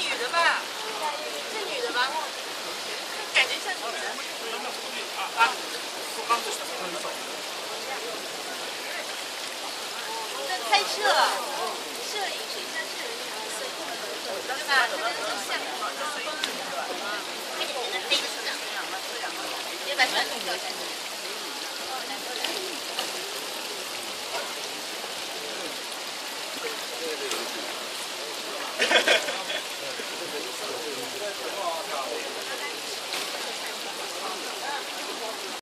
女的吧，是女的吧？感觉像女的。啊，拍摄，摄影摄像，对吧？在那都像，啊，拍点那黑色的，别把什么弄掉下去。